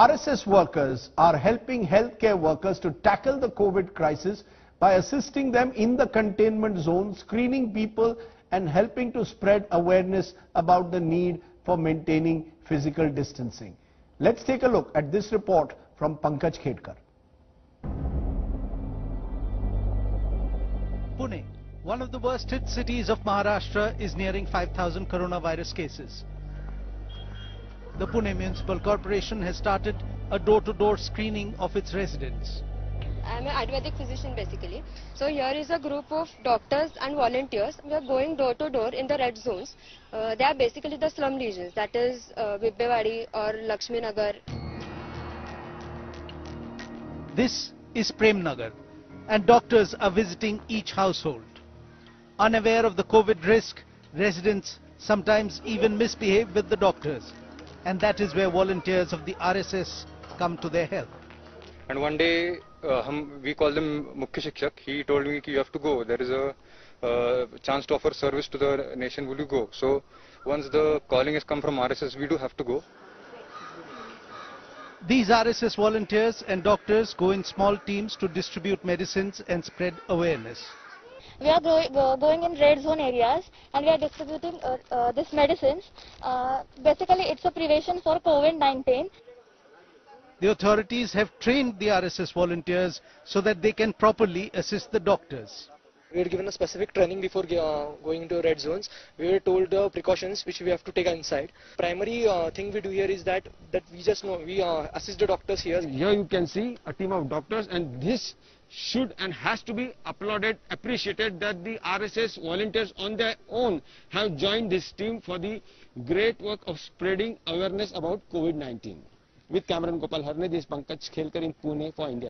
RSS workers are helping healthcare workers to tackle the COVID crisis by assisting them in the containment zone, screening people and helping to spread awareness about the need for maintaining physical distancing. Let's take a look at this report from Pankaj Khedkar. Pune, one of the worst hit cities of Maharashtra, is nearing 5,000 coronavirus cases. The Pune Municipal Corporation has started a door-to-door screening of its residents. I'm an Ayurvedic physician basically. So here is a group of doctors and volunteers. We are going door to door in the red zones. Uh, they are basically the slum regions, that is uh, Bibwewadi or Lakshmi Nagar. This is Prem Nagar, and doctors are visiting each household. Unaware of the COVID risk, residents sometimes even misbehave with the doctors, and that is where volunteers of the RSS come to their help. And one day, uh, hum, we call them Mukhya Shikshak. He told me you have to go. There is a uh, chance to offer service to the nation. Will you go? So once the calling has come from RSS, we do have to go. These RSS volunteers and doctors go in small teams to distribute medicines and spread awareness. We are go go going in red zone areas and we are distributing uh, uh, this medicines. Uh, basically, it's a prevention for COVID-19. The authorities have trained the RSS volunteers so that they can properly assist the doctors. We were given a specific training before uh, going into red zones. We were told the precautions which we have to take inside. Primary uh, thing we do here is that that we just know we uh, assist the doctors here. Here you can see a team of doctors and this should and has to be applauded, appreciated that the RSS volunteers on their own have joined this team for the great work of spreading awareness about COVID-19. With Cameron Gopal Harne, this is Pankaj Khedkar in Pune for India.